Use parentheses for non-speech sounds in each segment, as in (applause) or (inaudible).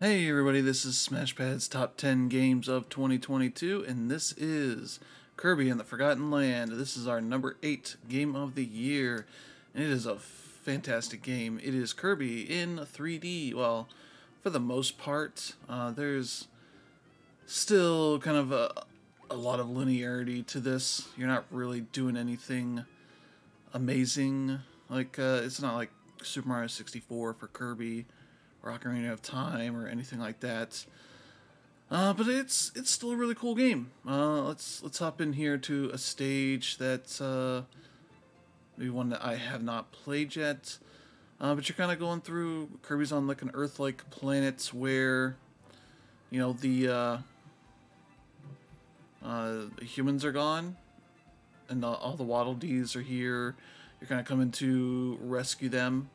Hey everybody, this is SmashPad's Top 10 Games of 2022, and this is Kirby and the Forgotten Land. This is our number 8 game of the year, and it is a fantastic game. It is Kirby in 3D. Well, for the most part, uh, there's still kind of a, a lot of linearity to this. You're not really doing anything amazing. Like, uh, it's not like Super Mario 64 for Kirby or Ocarina of Time or anything like that. Uh, but it's it's still a really cool game. Uh, let's let's hop in here to a stage that uh, maybe one that I have not played yet. Uh, but you're kind of going through Kirby's on like an Earth-like planet where, you know, the uh, uh, humans are gone, and the, all the Waddle Dees are here. You're kind of coming to rescue them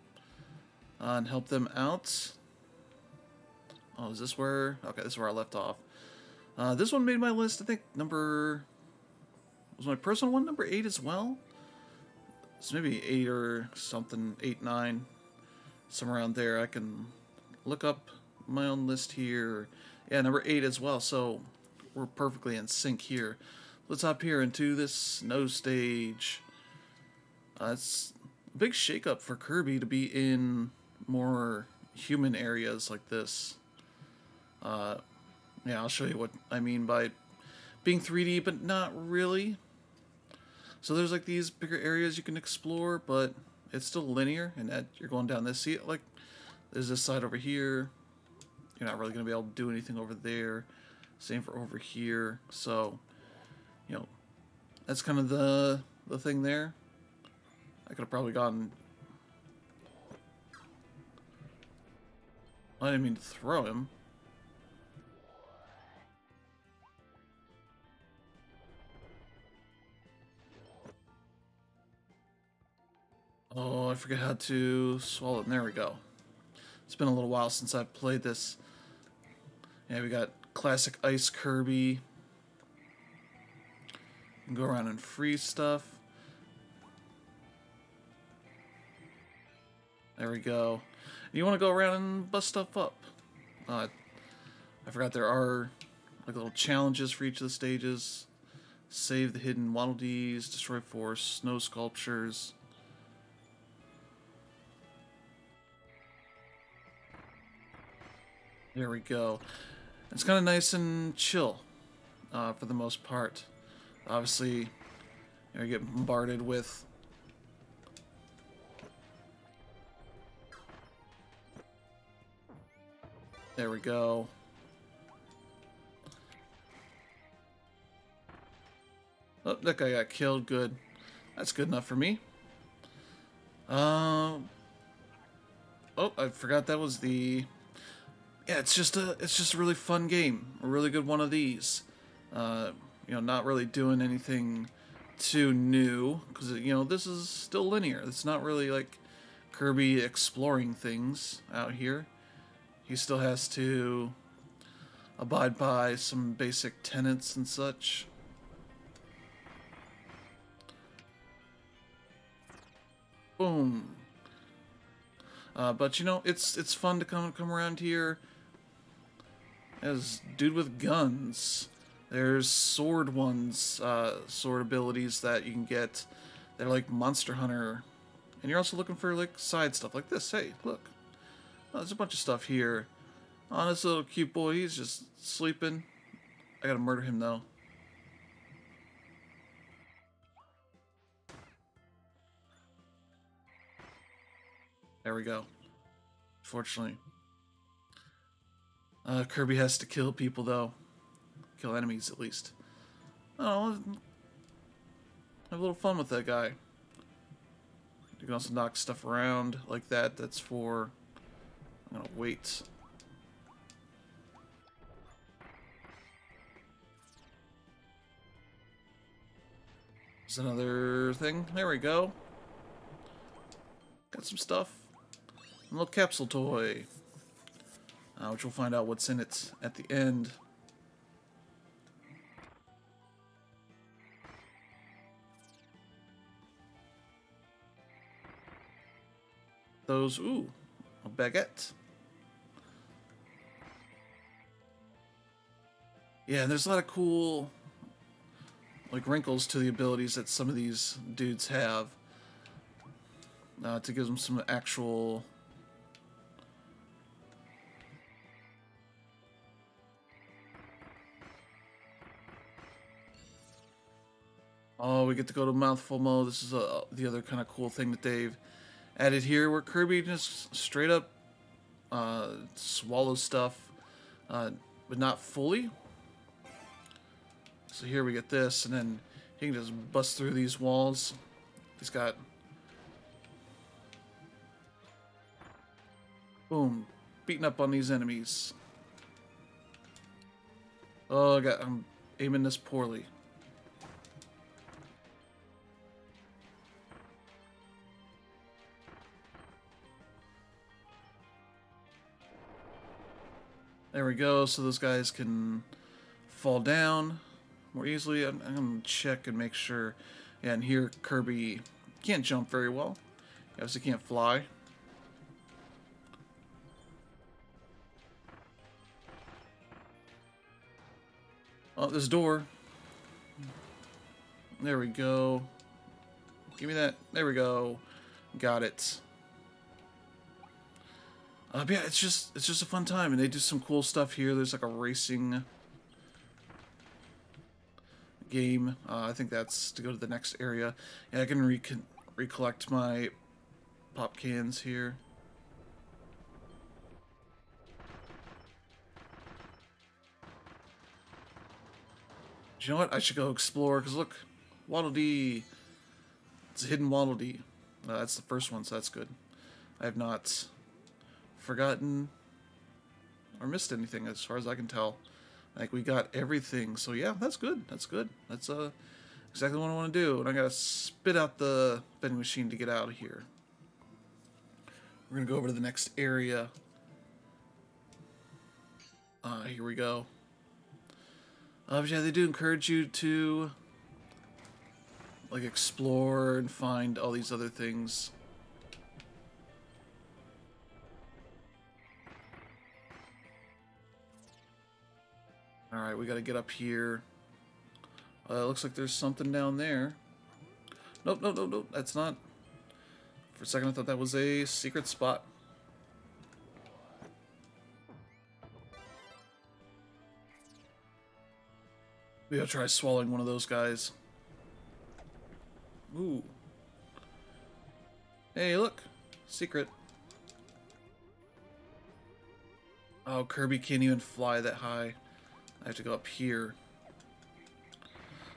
and help them out. Oh, is this where? Okay, this is where I left off. Uh, this one made my list. I think number was my personal one number eight as well. It's maybe eight or something, eight nine, somewhere around there. I can look up my own list here. Yeah, number eight as well. So we're perfectly in sync here. Let's hop here into this snow stage. Uh, it's a big shakeup for Kirby to be in more human areas like this. Uh, yeah, I'll show you what I mean by being 3D, but not really. So there's like these bigger areas you can explore, but it's still linear, and that you're going down this. See, like there's this side over here. You're not really going to be able to do anything over there. Same for over here. So, you know, that's kind of the the thing there. I could have probably gotten... I didn't mean to throw him. Oh, I forget how to swallow it. There we go. It's been a little while since I've played this. Yeah, we got classic Ice Kirby. go around and freeze stuff. There we go. You want to go around and bust stuff up. Uh, I forgot there are like little challenges for each of the stages. Save the hidden Waddle Dees, destroy four snow sculptures. There we go. It's kind of nice and chill uh, for the most part. Obviously, you, get bombarded with There we go. Oh, that guy got killed. Good. That's good enough for me. Um. oh, I forgot that was the. Yeah, it's just a it's just a really fun game. A really good one of these. Uh, you know, not really doing anything too new because you know this is still linear. It's not really like Kirby exploring things out here he still has to abide by some basic tenets and such. Boom. Uh, but you know, it's it's fun to come come around here as dude with guns. There's sword ones, uh, sword abilities that you can get. They're like Monster Hunter, and you're also looking for like side stuff like this. Hey, look, Oh, there's a bunch of stuff here. Oh, this little cute boy, he's just sleeping. I gotta murder him though. There we go. Fortunately. Uh, Kirby has to kill people though. Kill enemies at least. Oh, have a little fun with that guy. You can also knock stuff around like that. That's for I'm gonna wait. There's another thing. There we go. Got some stuff. A little capsule toy. Uh, which we'll find out what's in it at the end. Those, ooh, a baguette. Yeah, and there's a lot of cool like wrinkles to the abilities that some of these dudes have uh, to give them some actual Oh, we get to go to mouthful mode. This is uh, the other kind of cool thing that they've added here, where Kirby just straight up uh, swallows stuff, uh, but not fully. So here we get this, and then he can just bust through these walls. He's got... Boom. Beating up on these enemies. Oh, I got, I'm aiming this poorly. There we go, so those guys can fall down more easily. I'm, I'm going to check and make sure. Yeah, and here Kirby can't jump very well. He obviously can't fly. Oh, this door. There we go. Give me that. There we go. Got it. Uh, yeah, it's just it's just a fun time, and they do some cool stuff here. There's like a racing game. Uh, I think that's to go to the next area. Yeah, I can re recollect my pop cans here. you know what? I should go explore, because look, Waddle Dee. It's a hidden Waddle Dee. Uh, that's the first one, so that's good. I have not forgotten or missed anything as far as I can tell. Like, we got everything. So, yeah, that's good. That's good. That's uh, exactly what I want to do. And I got to spit out the vending machine to get out of here. We're to go over to the next area. Uh, here we go. Uh, yeah, they do encourage you to like explore and find all these other things. Alright, we gotta get up here. Uh, looks like there's something down there. Nope, nope, nope, nope, that's not. For a second I thought that was a secret spot. We gotta try swallowing one of those guys. Ooh. Hey, look! Secret. Oh, Kirby can't even fly that high. I have to go up here.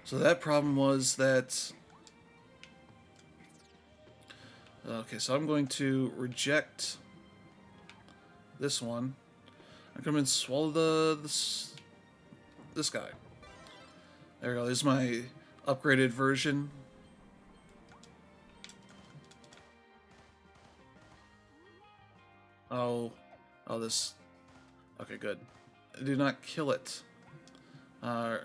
So that problem was that... Okay, so I'm going to reject this one. I'm going to swallow the this, this guy. There we go. This is my upgraded version. Oh, oh, this. Okay, good. Do not kill it. Uh,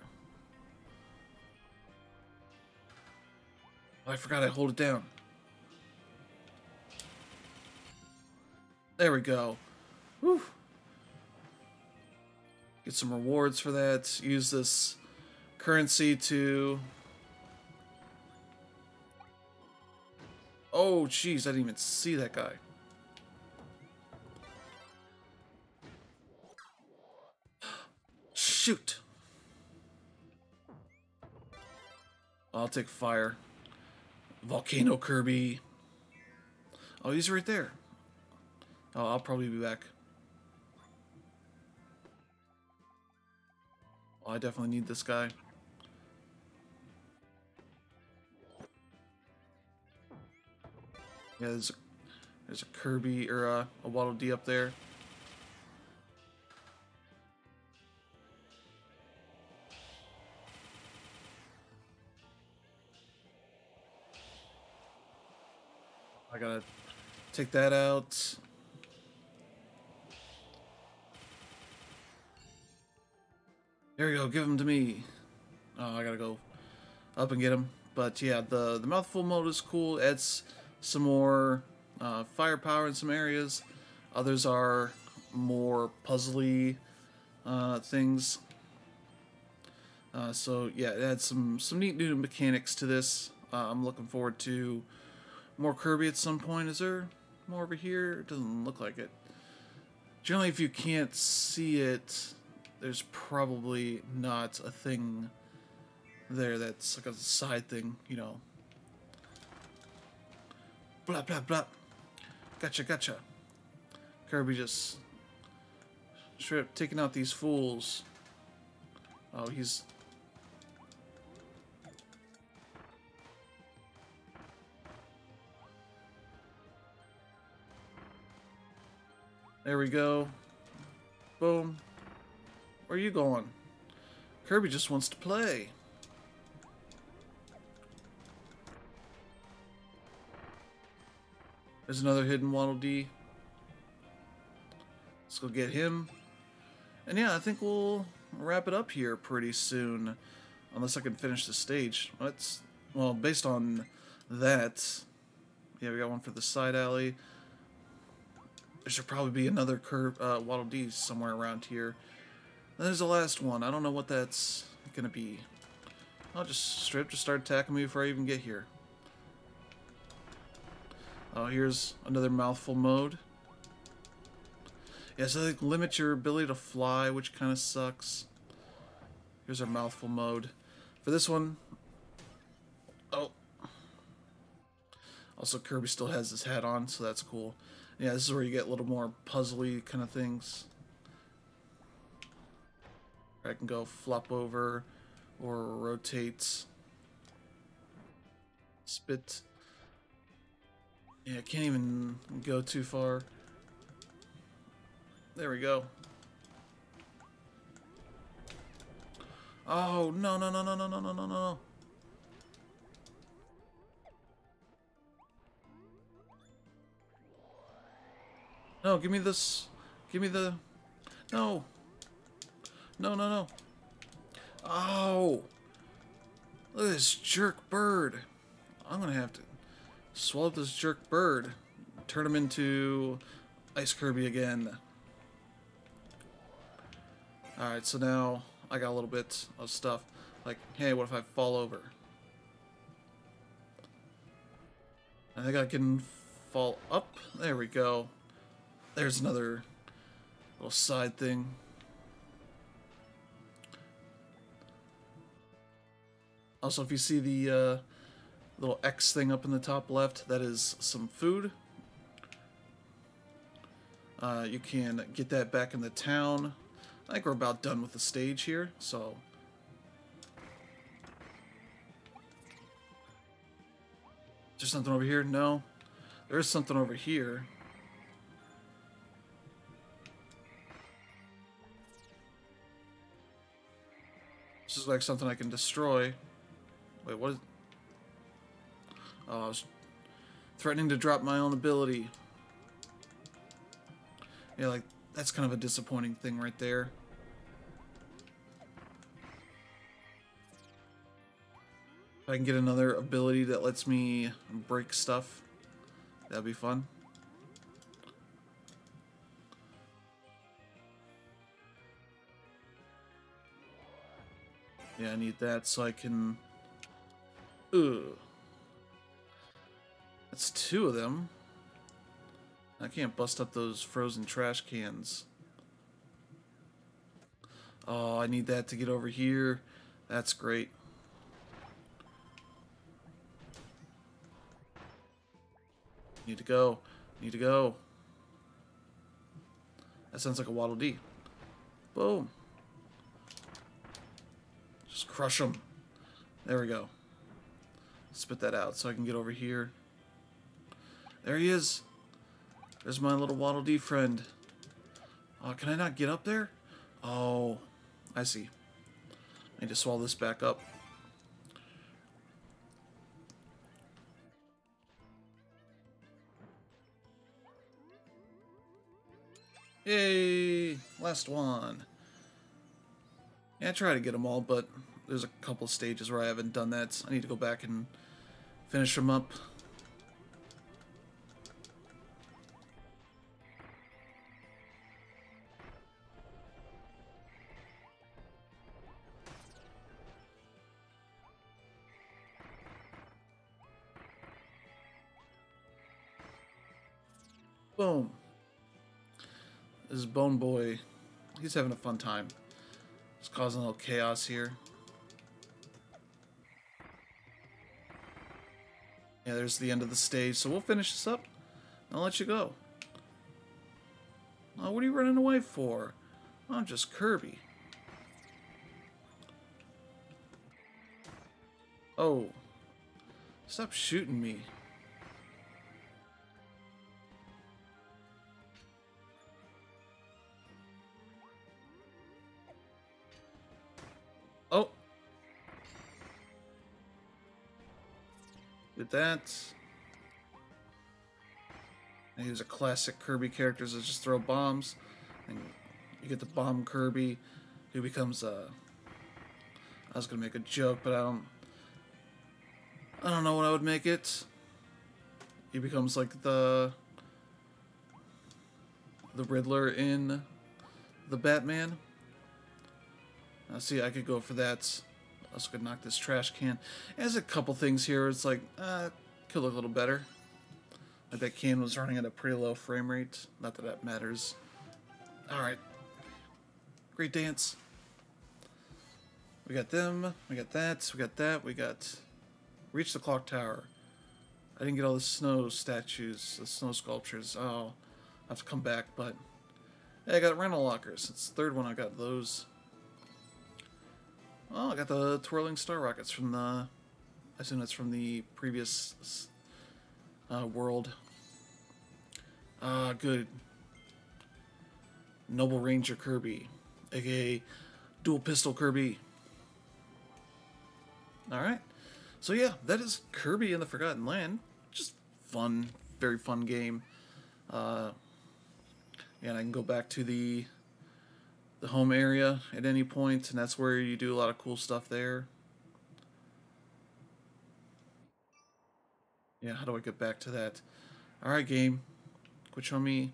oh, I forgot I hold it down. There we go. Whew. Get some rewards for that. Use this currency to... Oh, jeez, I didn't even see that guy. (gasps) Shoot! I'll take fire. Volcano Kirby. Oh, he's right there. Oh, I'll probably be back. Oh, I definitely need this guy. Yeah, there's a, there's a Kirby or a, a Waddle Dee up there. Gotta take that out. There you go, give him to me. Oh, I gotta go up and get him. But yeah, the, the mouthful mode is cool. Adds some more uh, firepower in some areas. Others are more puzzly uh, things. Uh, so yeah, it adds some some neat new mechanics to this. Uh, I'm looking forward to more Kirby at some point. Is there more over here? It doesn't look like it. Generally, if you can't see it, there's probably not a thing there that's like a side thing, you know. Blah, blah, blah. Gotcha, gotcha. Kirby just straight up taking out these fools. Oh, he's... There we go. Boom. Where are you going? Kirby just wants to play. There's another hidden Waddle Dee. Let's go get him. And yeah, I think we'll wrap it up here pretty soon. Unless I can finish the stage. Let's, well, based on that, yeah, we got one for the side alley. There should probably be another Kirby, uh, Waddle Dee somewhere around here. Then there's the last one. I don't know what that's gonna be. I'll just strip just start attacking me before I even get here. Oh, here's another mouthful mode. Yeah, so they limit your ability to fly, which kind of sucks. Here's our mouthful mode. For this one... Oh. Also, Kirby still has his hat on, so that's cool. Yeah, this is where you get a little more puzzly kind of things. I can go flop over or rotate. Spit. Yeah, I can't even go too far. There we go. Oh, no, no, no, no, no, no, no, no, no. No, give me this. Give me the... No. No, no, no. Oh. Look at this jerk bird. I'm going to have to swallow this jerk bird. Turn him into Ice Kirby again. Alright, so now I got a little bit of stuff. Like, hey, what if I fall over? I think I can fall up. There we go. There's another little side thing. Also, if you see the uh, little X thing up in the top left, that is some food. Uh, you can get that back in the town. I think we're about done with the stage here, so... Is there something over here? No. There is something over here. This is like something I can destroy. Wait, what is... Oh, I was threatening to drop my own ability. Yeah, like, that's kind of a disappointing thing right there. If I can get another ability that lets me break stuff, that'd be fun. Yeah, I need that so I can... Ugh. That's two of them. I can't bust up those frozen trash cans. Oh, I need that to get over here. That's great. Need to go. Need to go. That sounds like a Waddle Dee. Boom. Crush them. There we go. Spit that out so I can get over here. There he is. There's my little Waddle Dee friend. Oh, can I not get up there? Oh, I see. I need to swallow this back up. Yay! Last one. Yeah, I try to get them all, but there's a couple stages where I haven't done that. So I need to go back and finish them up. Boom. This is Bone Boy. He's having a fun time. It's causing a little chaos here. Yeah, there's the end of the stage, so we'll finish this up. I'll let you go. Oh, what are you running away for? I'm just Kirby. Oh. Stop shooting me. Did that. And use a classic Kirby characters that just throw bombs. And you get the bomb Kirby, who becomes a. Uh, I was gonna make a joke, but I don't. I don't know what I would make it. He becomes like the the Riddler in the Batman. Now, see, I could go for that. Also could knock this trash can. There's a couple things here. It's like, uh, could look a little better. Like that can was running at a pretty low frame rate. Not that that matters. Alright. Great dance. We got them. We got that. We got that. We got... Reach the clock tower. I didn't get all the snow statues, the snow sculptures. Oh, I have to come back, but... Hey, I got rental lockers. It's the third one I got those. Oh, I got the twirling star rockets from the... I assume that's from the previous uh, world. Ah, uh, good. Noble Ranger Kirby, aka Dual Pistol Kirby. Alright. So yeah, that is Kirby in the Forgotten Land. Just fun, very fun game. Uh, and I can go back to the the home area at any point, and that's where you do a lot of cool stuff there. Yeah, how do I get back to that? Alright, game. Quit showing me.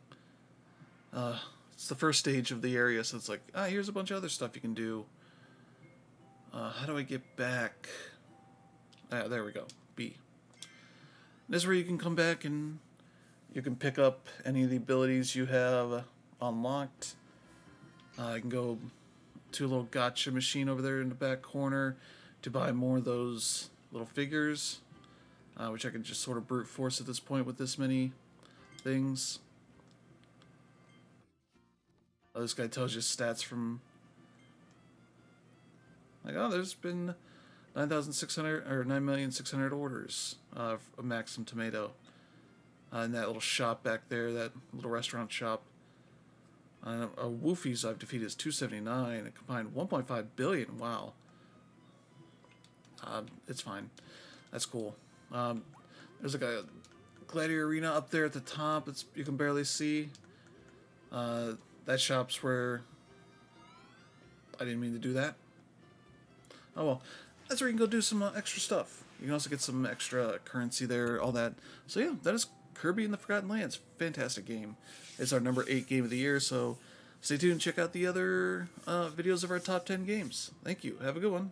Uh, it's the first stage of the area, so it's like, ah, here's a bunch of other stuff you can do. Uh, how do I get back? Ah, there we go. B. This is where you can come back and you can pick up any of the abilities you have unlocked. Uh, I can go to a little gotcha machine over there in the back corner to buy more of those little figures, uh, which I can just sort of brute force at this point with this many things. Oh, this guy tells you stats from like, oh, there's been 9,600 or 9,600 orders uh, of Maxim Tomato uh, in that little shop back there, that little restaurant shop. Uh, Awoofies I've defeated is 279. A combined 1.5 billion. Wow. Uh, it's fine. That's cool. Um, there's like a gladiator arena up there at the top. It's you can barely see. Uh, that shop's where I didn't mean to do that. Oh well, that's where you can go do some uh, extra stuff. You can also get some extra currency there, all that. So yeah, that is Kirby and the Forgotten Lands. Fantastic game. It's our number 8 game of the year, so stay tuned check out the other uh, videos of our top 10 games. Thank you. Have a good one.